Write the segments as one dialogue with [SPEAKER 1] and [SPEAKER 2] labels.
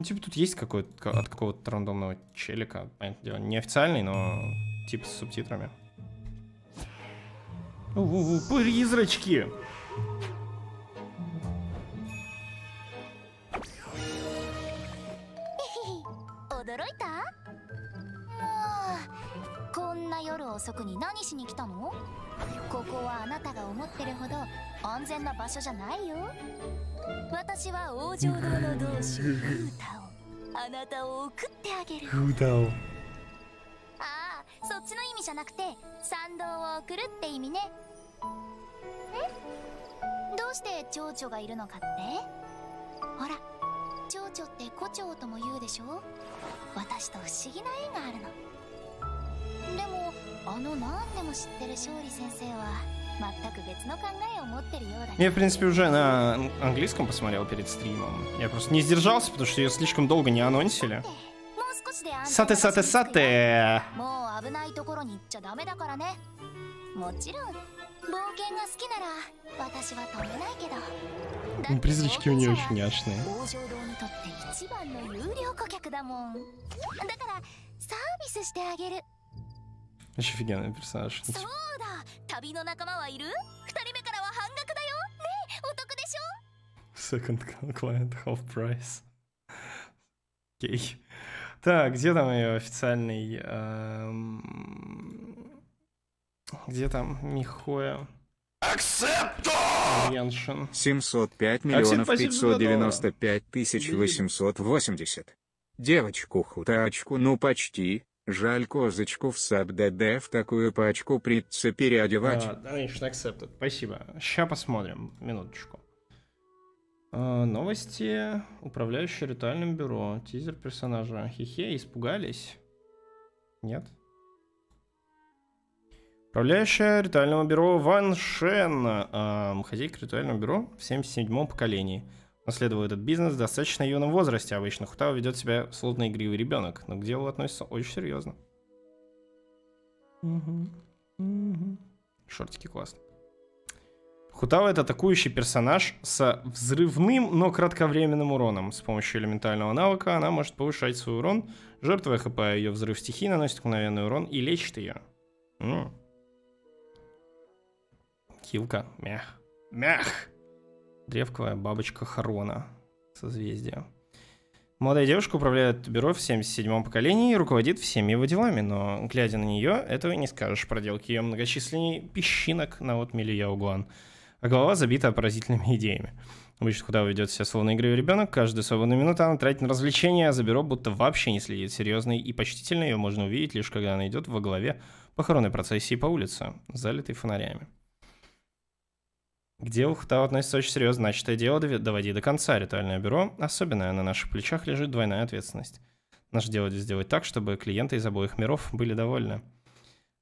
[SPEAKER 1] Ну, типа тут есть какой-то от какого-то рандомного челика, понятное дело, неофициальный, но типа с субтитрами. У-у-у, призрачки!
[SPEAKER 2] Одороита? こ私は王城堂の同志フータをあなたを送ってあげる。
[SPEAKER 1] フータを。
[SPEAKER 2] ああそっちの意味じゃなくて賛同を送るって意味ね。え？どうして蝶々がいるのかって？ほら蝶々って胡蝶とも言うでしょ？私と不思議な縁があるの。でもあの何でも知ってる勝利先生は 全く別の考えを持ってるようだ
[SPEAKER 1] Я, в принципе, уже на английском посмотрел перед стримом. Я просто не сдержался, потому что ее слишком долго не анонсили.
[SPEAKER 2] もう少しで安全
[SPEAKER 1] Сате,
[SPEAKER 2] な場所
[SPEAKER 1] сате,
[SPEAKER 2] に着くよ
[SPEAKER 1] сате!
[SPEAKER 2] もう危ないところに行っちゃダメだからねもちろん冒険が好きなら私は止めないけどだって
[SPEAKER 1] Призрачки у нее
[SPEAKER 2] 冒険者
[SPEAKER 1] очень няшные.
[SPEAKER 2] は王城堂にとって一番の有料顧客だもんだからサービスしてあげる
[SPEAKER 1] Очень офигенный персонаж.
[SPEAKER 2] そうだ旅の仲間はいる二人目からは半額だよねえお得でしょ
[SPEAKER 1] Second client half price. Окей. Так, где там ее официальный... эм, Где там Михоя? Яншин.
[SPEAKER 3] 705
[SPEAKER 1] всем
[SPEAKER 3] миллионов
[SPEAKER 1] спасибо за
[SPEAKER 3] 595 тысяч 880. Девочку хутачку, ну почти. Жаль козочку в саб-ДД в такую пачку придется переодевать.
[SPEAKER 1] А, Donation accepted. Спасибо. Сейчас посмотрим. Минуточку. А, новости. Управляющий ритуальным бюро. Тизер персонажа. Хихе, испугались? Нет? Управляющая ритуального бюро Ван Шен. а, хозяйка ритуального бюро в 77-м поколении. Наследовал этот бизнес в достаточно юном возрасте. Обычно Хутао ведет себя словно игривый ребенок, но к делу относится очень серьезно. Мгм. Мгм. Шортики классно. Хутао это атакующий персонаж с взрывным, но кратковременным уроном. С помощью элементального навыка она может повышать свой урон, жертвуя хп, ее взрыв стихии наносит мгновенный урон и лечит ее. М. Килка. Мях. Мях. Древковая бабочка Харона. Созвездие. Молодая девушка управляет бюро в 77-м поколении и руководит всеми его делами, но, глядя на нее, этого не скажешь проделки ее многочисленней песчинок на отмеле Яугуан. А голова забита поразительными идеями. Обычно куда ведет себя словно игривый ребенок, каждую свободную минуту она тратит на развлечения, а за бюро будто вообще не следит серьезно и почтительно ее можно увидеть лишь когда она идет во главе похоронной процессии по улице, залитой фонарями. К делу Хутао относится очень серьезно. Начатое дело доводи до конца. Ритуальное бюро особенное. На наших плечах лежит двойная ответственность. Наше дело сделать так, чтобы клиенты из обоих миров были довольны.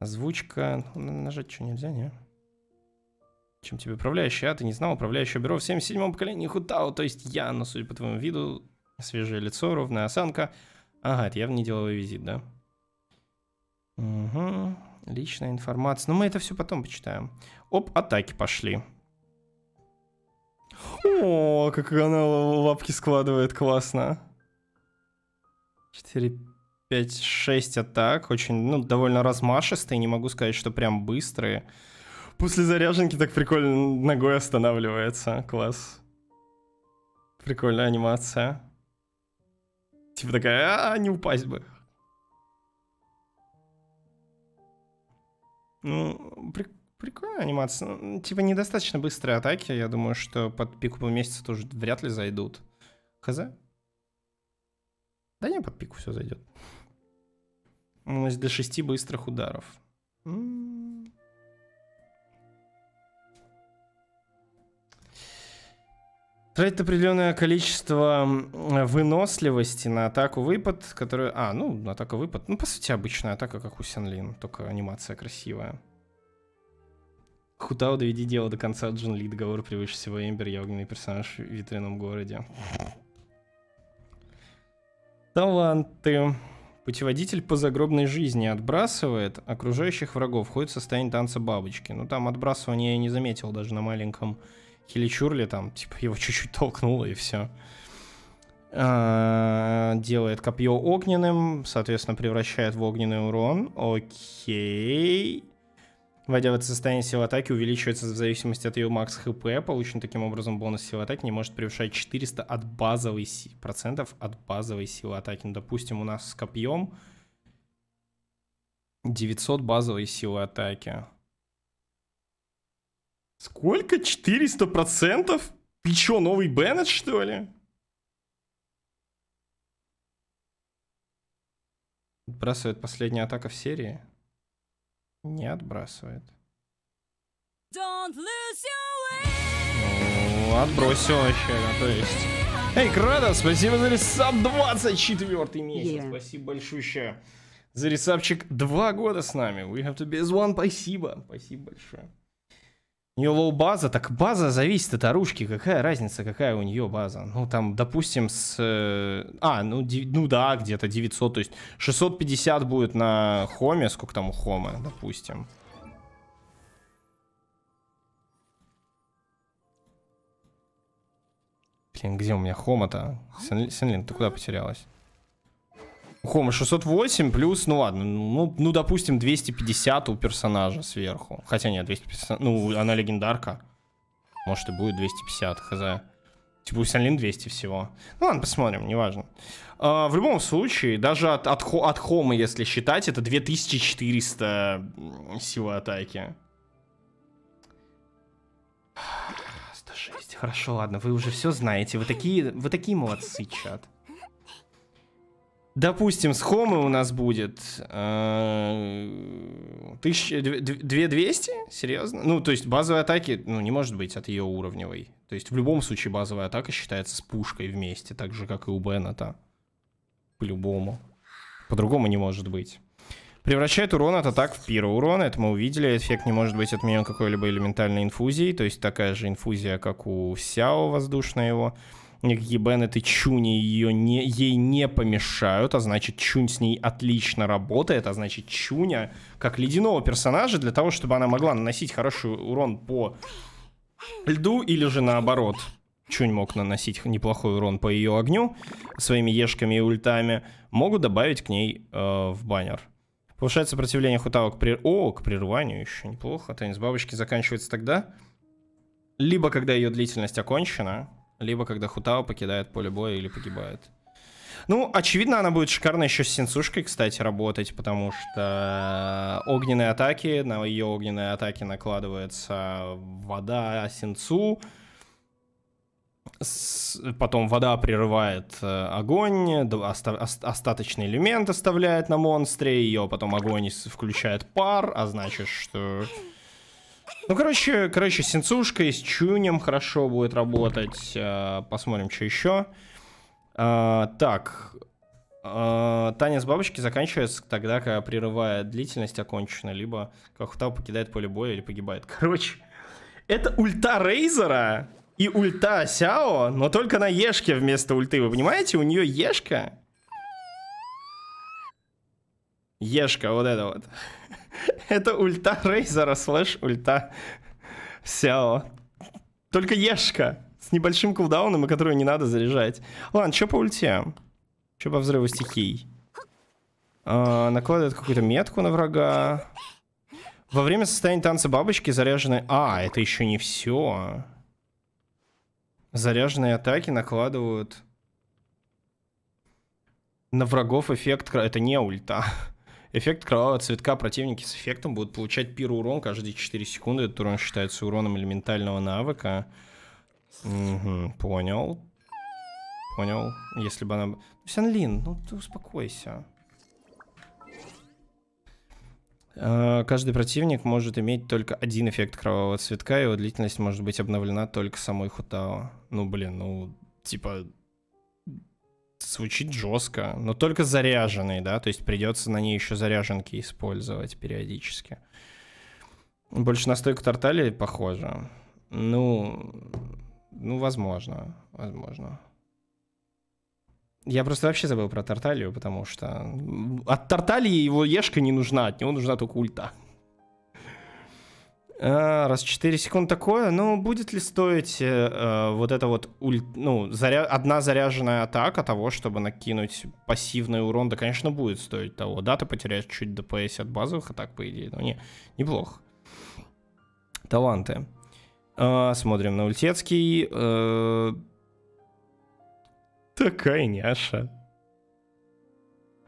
[SPEAKER 1] Озвучка... Ну, нажать что, нельзя, не? Чем тебе управляющий? А, ты не знал? Управляющее бюро в 77-м поколении Хутао, то есть я, но судя по твоему виду, свежее лицо, ровная осанка. Ага, это явно не деловой визит, да? Угу. Личная информация. Ну, мы это все потом почитаем. Оп, атаки пошли. О, как она лапки складывает, классно. 4, 5, 6 атак. Очень, ну, довольно размашистые. Не могу сказать, что прям быстрые. После заряженки так прикольно ногой останавливается. Класс. Прикольная анимация. Типа такая, а, не упасть бы. Ну, при- прикольная анимация. Ну, Типа недостаточно быстрые атаки. Я думаю, что под пику по месяца тоже вряд ли зайдут. Хз? Да не, под пику все зайдет. У нас до шести быстрых ударов. Тратит определенное количество выносливости на атаку выпад, которая... А, ну, на атаку выпад. Ну, по сути, обычная атака, как у Сенлин, только анимация красивая. Хутао, доведи дело до конца, Джин Ли, договор превыше всего Эмбер, я огненный персонаж в ветреном городе. Таланты. Путеводитель по загробной жизни отбрасывает окружающих врагов, входит в состояние танца бабочки. Ну там отбрасывание я не заметил даже на маленьком хиличурле, там типа его чуть-чуть толкнуло и все. А, делает копье огненным, соответственно, превращает в огненный урон. Окей. Войдя в это состояние силы атаки, увеличивается в зависимости от ее макс хп. Получен таким образом бонус силы атаки не может превышать 400 от базовой си- процентов от базовой силы атаки. Ну, допустим, у нас с копьем 900 базовой силы атаки. Сколько? 400 процентов? Ты чё, новый Беннет, что ли? Отбрасывает последняя атака в серии? Не отбрасывает. Ну, отбросил вообще, то есть. Эй, Крада, спасибо за ресап 24 месяц.
[SPEAKER 4] Yeah.
[SPEAKER 1] Спасибо большое. За ресапчик два года с нами. We have to be as one. Спасибо. Спасибо большое. Нее low база, так база зависит от оружки. Какая разница, какая у нее база? Ну, там, допустим, с... э, А, ну, ди- ну да, где-то 900, то есть 650 будет на Хоме. Сколько там у Хома, допустим? Блин, где у меня Хома-то? Сен- Сенлин, ты куда потерялась? Хома 608 плюс, ну ладно, ну, ну допустим 250 у персонажа сверху. Хотя нет, 250, ну она легендарка. Может и будет 250, хз. Типа у Сенлин 200 всего. Ну ладно, посмотрим, неважно. А, в любом случае, даже от, от, от Хома, если считать, это 2400 м, силы атаки. 106. Хорошо, ладно, вы уже все знаете. Вы такие, вы такие молодцы, чат. Допустим, с Хомы у нас будет э, тысяча- две- две- 2200? Серьезно? Ну, то есть базовые атаки, ну, не может быть от ее уровневой. То есть в любом случае базовая атака считается с пушкой вместе, так же, как и у Беннета. По-любому. По-другому не может быть. Превращает урон от атак в пиро урона. Это мы увидели. Эффект не может быть отменен какой-либо элементальной инфузией. То есть такая же инфузия, как у Сяо воздушная его. Никакие Беннеты Чуни ее не, ей не помешают, а значит Чунь с ней отлично работает, а значит Чуня как ледяного персонажа для того, чтобы она могла наносить хороший урон по льду или же наоборот. Чунь мог наносить неплохой урон по ее огню своими ешками и ультами, могут добавить к ней э, в баннер. Повышает сопротивление Хутао прер- О, к прерыванию еще неплохо. Танец бабочки заканчивается тогда, либо когда ее длительность окончена, либо когда Хутао покидает поле боя или погибает. Ну, очевидно, она будет шикарно еще с сенсушкой, кстати, работать, потому что огненные атаки, на ее огненные атаки накладывается вода сенсу, с- потом вода прерывает э, огонь, остаточный элемент оставляет на монстре, ее потом огонь включает пар, а значит, что... Ну, короче, короче, и с чунем хорошо будет работать. Э, Посмотрим, что еще. А, так, а, танец бабочки заканчивается тогда, когда прерывает длительность окончена, либо как Хутау покидает поле боя или погибает. Короче, это ульта Рейзера и ульта Сяо, но только на Ешке вместо ульты. Вы понимаете, у нее Ешка. Ешка, вот это вот. Это ульта Рейзера слэш ульта Сяо. Только Ешка. С небольшим кулдауном, и которую не надо заряжать. Ладно, что по ульте? Что по взрыву стихий? А, накладывает какую-то метку на врага. Во время состояния танца бабочки заряженные... А, это еще не все. Заряженные атаки накладывают на врагов эффект... Это не ульта. Эффект кровавого цветка противники с эффектом будут получать пир урон каждые 4 секунды. Этот урон считается уроном элементального навыка. Мгм, понял. Понял. Если бы она... Сянлин, ну ты успокойся. Э, Каждый противник может иметь только один эффект кровавого цветка, его длительность может быть обновлена только самой Хутао. Ну, блин, ну, типа, звучит жестко, но только заряженный, да, то есть придется на ней еще заряженки использовать периодически. Больше на стойку Тартали похоже. Ну, ну, возможно, возможно. Я просто вообще забыл про Тарталию, потому что от Тарталии его ешка не нужна, от него нужна только ульта. Э, раз 4 секунды такое, ну, будет ли стоить э, э, вот это вот, уль, ну, заря... одна заряженная атака того, чтобы накинуть пассивный урон? Да, конечно, будет стоить того. Да, ты потеряешь чуть ДПС от базовых атак, по идее, но не, неплохо. Таланты. Э, смотрим на Ультецкий. Э, такая няша.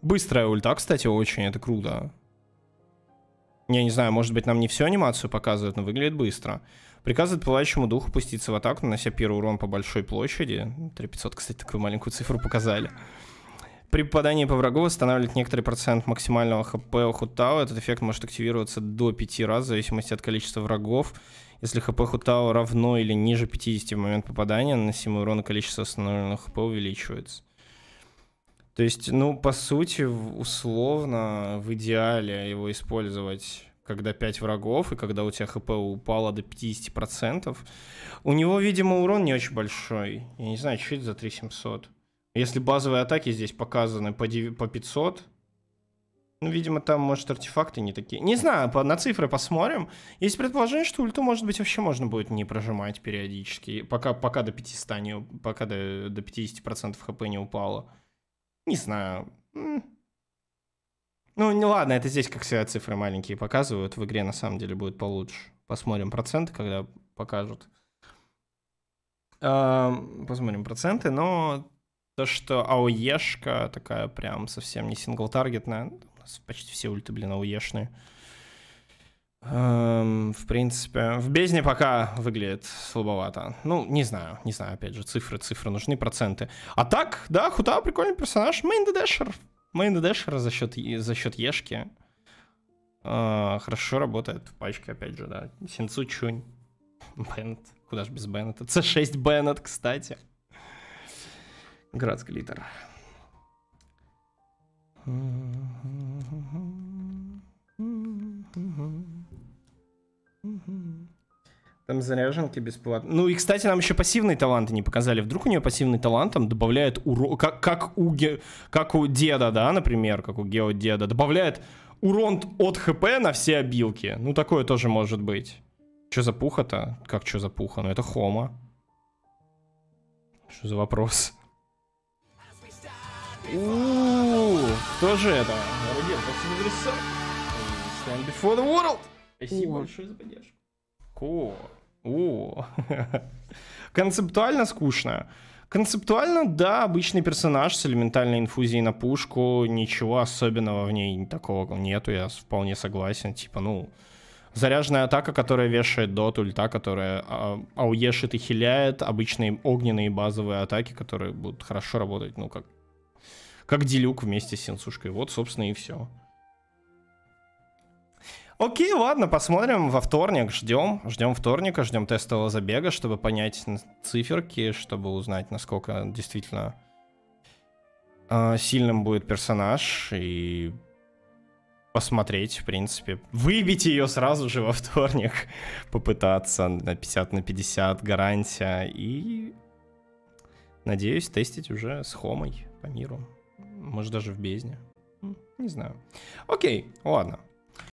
[SPEAKER 1] Быстрая ульта, кстати, очень, это круто. Я не знаю, может быть, нам не всю анимацию показывают, но выглядит быстро. Приказывает пылающему духу пуститься в атаку, нанося первый урон по большой площади. 3500, кстати, такую маленькую цифру показали. При попадании по врагу восстанавливает некоторый процент максимального хп у Хутао. Этот эффект может активироваться до 5 раз, в зависимости от количества врагов. Если хп Хутао равно или ниже 50 в момент попадания, наносимый урон и количество восстановленного хп увеличивается. То есть, ну, по сути, условно, в идеале его использовать, когда 5 врагов, и когда у тебя хп упало до 50%. У него, видимо, урон не очень большой. Я не знаю, что это за 3700. Если базовые атаки здесь показаны по, 9, по 500, ну, видимо, там, может, артефакты не такие. Не знаю, по, на цифры посмотрим. Есть предположение, что ульту, может быть, вообще можно будет не прожимать периодически, пока, пока до 500 не, пока до, до 50% хп не упало. Не знаю. Ну, не ладно, это здесь, как всегда, цифры маленькие показывают. В игре на самом деле будет получше. Посмотрим проценты, когда покажут. Посмотрим проценты, но то, что АОЕшка такая прям совсем не сингл-таргетная. У нас почти все ульты, блин, АОЕшные. Эм, в принципе, в бездне пока выглядит слабовато. Ну, не знаю, не знаю, опять же, цифры, цифры нужны, проценты. А так, да, Хута прикольный персонаж. Мейн Дэшер. Мейн Дэшер за счет, за счет Ешки. Э, хорошо работает в пачке, опять же, да. Синцу Чунь. Беннет. Куда же без Беннета? C6 Беннет, кстати. Градс Глиттер. Там заряженки бесплатно. Ну и, кстати, нам еще пассивные таланты не показали. Вдруг у нее пассивный талант там добавляет урон... Как, как, у, ге... как у деда, да, например, как у Гео деда. Добавляет урон от хп на все обилки. Ну такое тоже может быть. Что за пуха-то? Как что за пуха? Ну это хома. Что за вопрос? Ууу, кто же это? Рудер, спасибо за рисунок. Stand before the world. Спасибо большое за поддержку. Ко. О. Концептуально скучно. Концептуально, да, обычный персонаж с элементальной инфузией на пушку, ничего особенного в ней такого нету, я вполне согласен. Типа, ну, заряженная атака, которая вешает дот, ульта, которая а, ауешит и хиляет, обычные огненные базовые атаки, которые будут хорошо работать, ну, как, как делюк вместе с сенсушкой. Вот, собственно, и все. Окей, ладно, посмотрим во вторник. Ждем, ждем вторника, ждем тестового забега, чтобы понять циферки, чтобы узнать, насколько действительно э, сильным будет персонаж и посмотреть, в принципе. Выбить ее сразу же во вторник, попытаться на 50 на 50 гарантия и надеюсь тестить уже с Хомой по миру. Может даже в бездне. Не знаю. Окей, ладно.